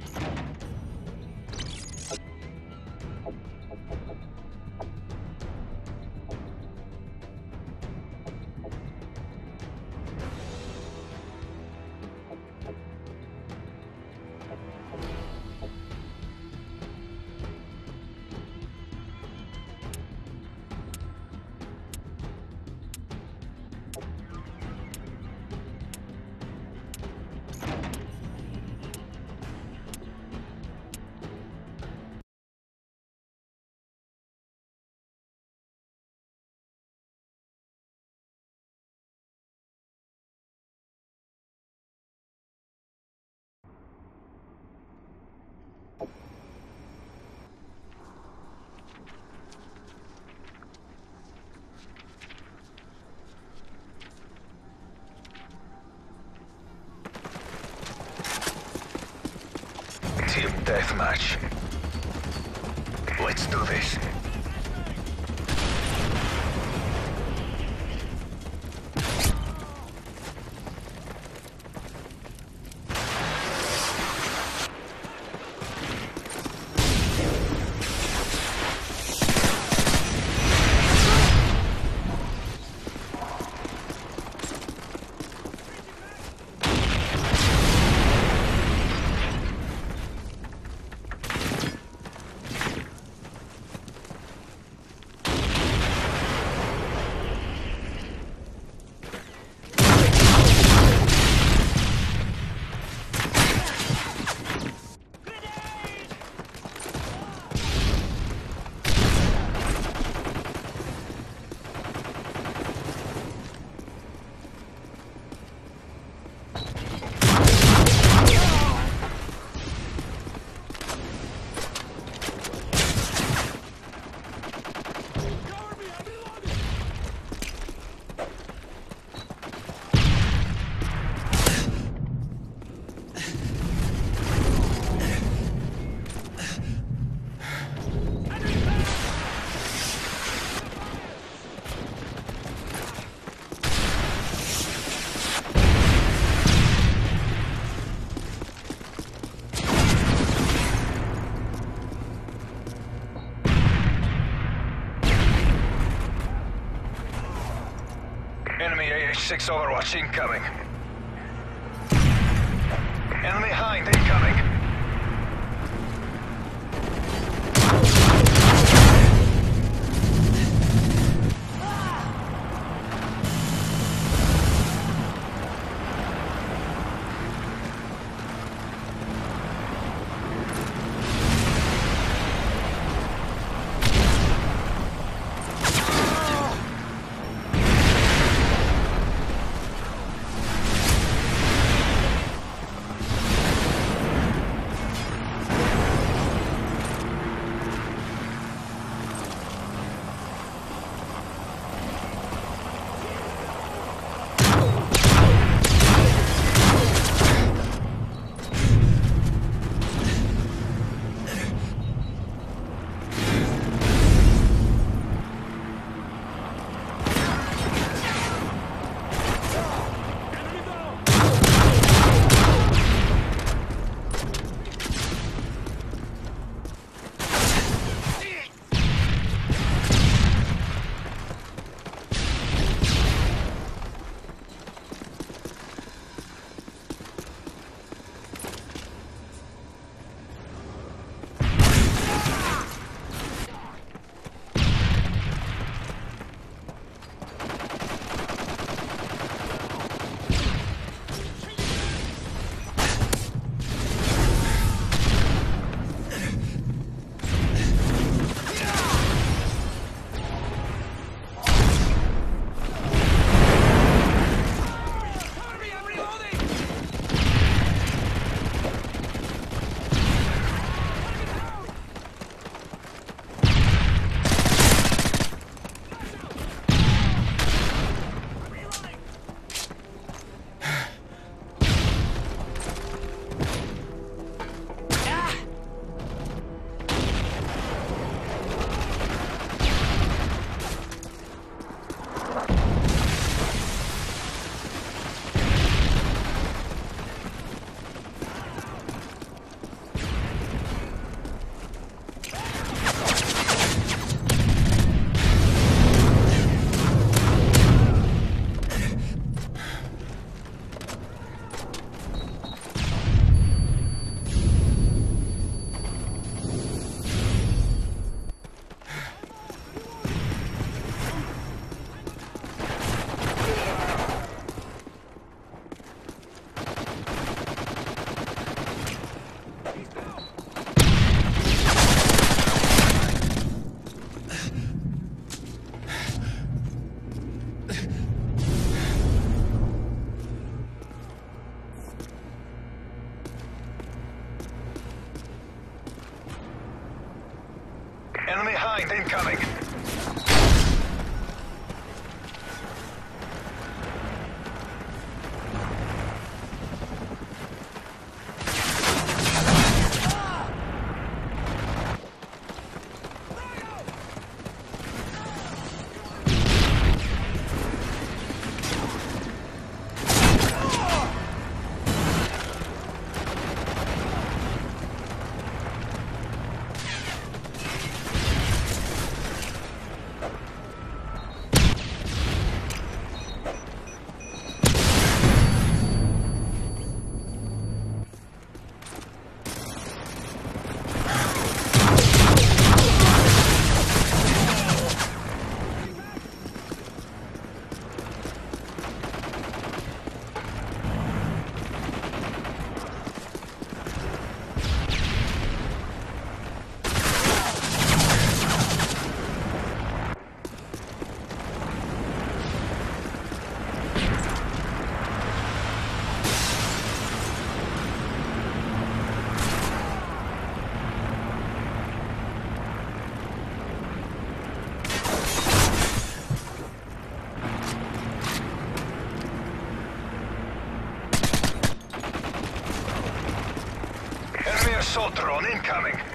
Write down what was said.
Team deathmatch. Let's do this. Enemy AH-6 Overwatch incoming. Enemy Hind incoming. Incoming. Assault drone incoming.